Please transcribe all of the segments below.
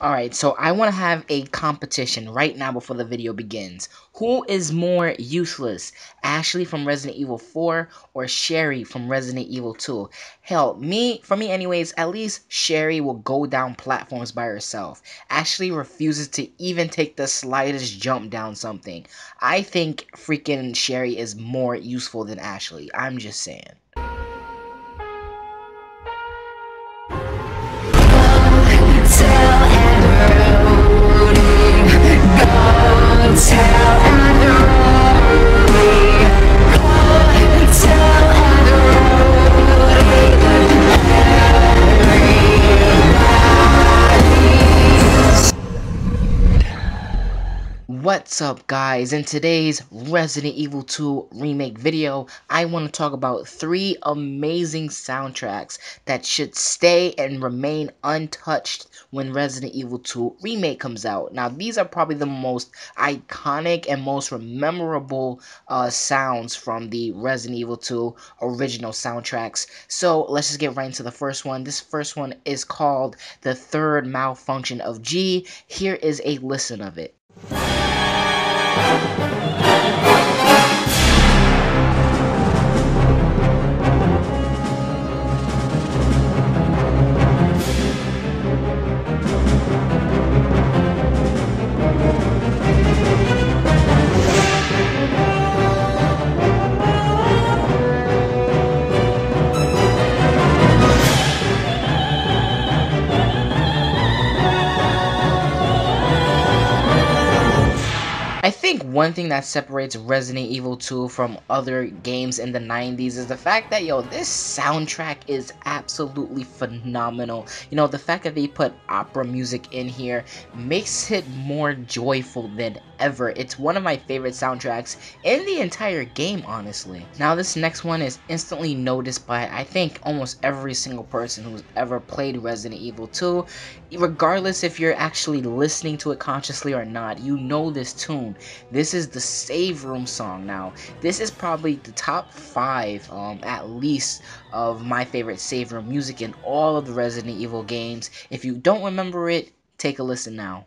Alright, so I want to have a competition right now before the video begins. Who is more useless? Ashley from Resident Evil 4 or Sherry from Resident Evil 2? Hell, me, for me anyways, at least Sherry will go down platforms by herself. Ashley refuses to even take the slightest jump down something. I think freaking Sherry is more useful than Ashley. I'm just saying. What's up guys, in today's Resident Evil 2 remake video, I want to talk about three amazing soundtracks that should stay and remain untouched when Resident Evil 2 remake comes out. Now these are probably the most iconic and most memorable uh, sounds from the Resident Evil 2 original soundtracks. So let's just get right into the first one. This first one is called The Third Malformation of G. Here is a listen of it. Thank you. I think one thing that separates Resident Evil 2 from other games in the 90s is the fact that, yo, this soundtrack is absolutely phenomenal. You know, the fact that they put opera music in here makes it more joyful than ever. It's one of my favorite soundtracks in the entire game, honestly. Now, this next one is instantly noticed by, I think, almost every single person who's ever played Resident Evil 2. Regardless if you're actually listening to it consciously or not, you know this tune this is the Save Room song. Now, this is probably the top five, um, at least, of my favorite Save Room music in all of the Resident Evil games. If you don't remember it, take a listen now.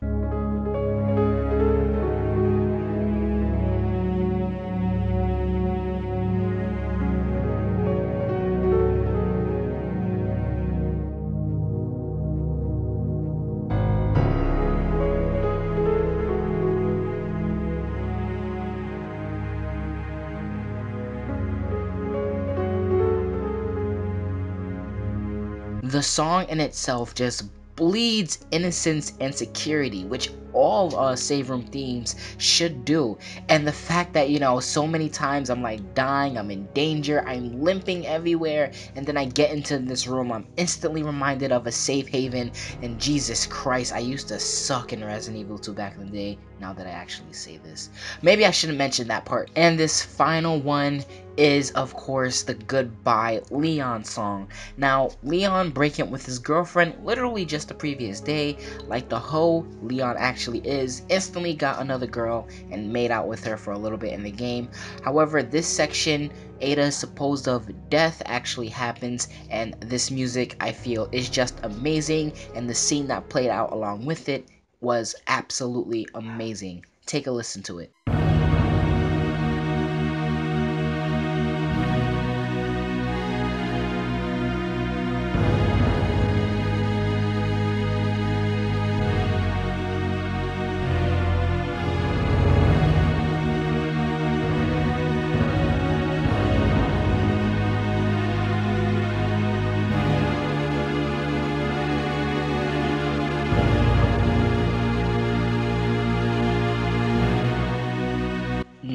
The song in itself just bleeds innocence and security, which all uh, save room themes should do. And the fact that, you know, so many times I'm like dying, I'm in danger, I'm limping everywhere, and then I get into this room, I'm instantly reminded of a safe haven, and Jesus Christ, I used to suck in Resident Evil 2 back in the day, now that I actually say this. Maybe I shouldn't mention that part. And this final one is of course the goodbye Leon song. Now Leon breaking with his girlfriend literally just the previous day like the hoe Leon actually is instantly got another girl and made out with her for a little bit in the game. However this section Ada's supposed of death actually happens and this music I feel is just amazing and the scene that played out along with it was absolutely amazing. Take a listen to it.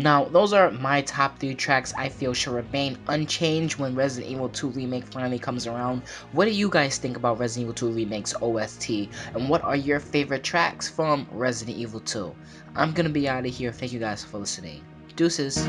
Now, those are my top 3 tracks I feel should remain unchanged when Resident Evil 2 Remake finally comes around. What do you guys think about Resident Evil 2 Remake's OST? And what are your favorite tracks from Resident Evil 2? I'm gonna be out of here. Thank you guys for listening. Deuces.